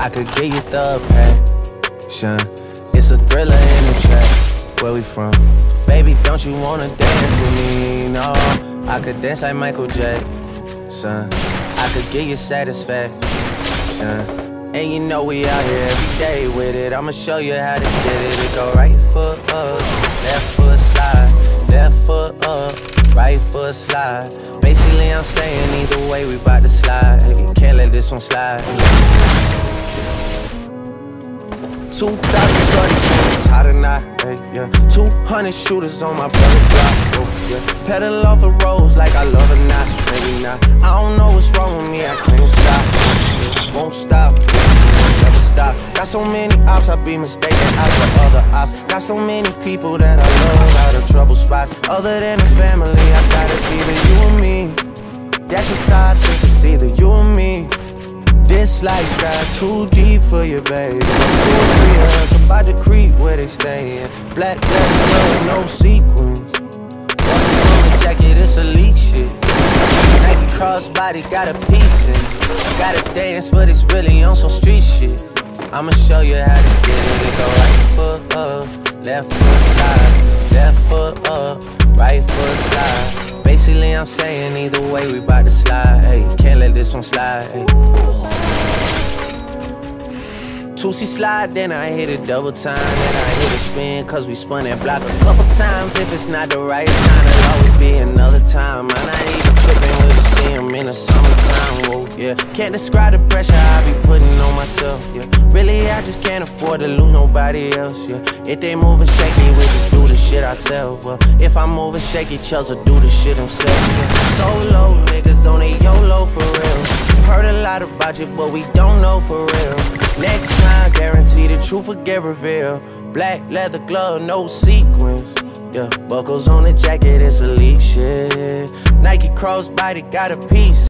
I could get you the passion. It's a thriller in the track. Where we from? Baby, don't you wanna dance with me? No, I could dance like Michael Jackson. I could get you satisfaction. Son. And you know we out here every day with it. I'ma show you how to get it. It go right foot up, left foot slide, left foot up, right foot slide. Basically, I'm saying either way, we bout to slide. Can't let this one slide. 2,000 shorties, hot or not, hey, yeah. 200 shooters on my brother block, oh, yeah. Pedal off the roads like I love or not, maybe not. I don't know what's wrong with me, I can't stop, won't stop, never stop. Got so many ops, I be mistaken out for other ops. Got so many people that I love out of trouble spots. Other than the family, I gotta see either you and me. That's your side, think it's either you. This life got too deep for you, baby. Two three of us about to creep where they stayin'. Black leather, no sequins. Buttons on the jacket, it's elite shit. Nike crossbody got a piece in. Gotta dance, but it's really on some street shit. I'ma show you how to get it. It go right foot up, left foot slide, left foot up, right foot slide. Basically, I'm saying either way, we bout to slide. Hey, can't let this one slide. Hey. Toosie slide, then I hit it double time. Then I hit it spin, cause we spun that block a couple times. If it's not the right time, it'll always be another time. I'm not even tripping when you see him in the summertime. Whoa, yeah. Can't describe the pressure I be putting on myself, yeah. Really, I just can't afford to lose nobody else, yeah. If they moving shaky, we just do the shit ourselves. Well, if I'm moving shaky, Chelsea do the shit himself, yeah. Solo niggas on a YOLO for real. Heard a lot about you, but we don't know for real. Get revealed. Black leather glove, no sequins. Yeah, buckles on the jacket, it's elite shit. Nike crossbody got a piece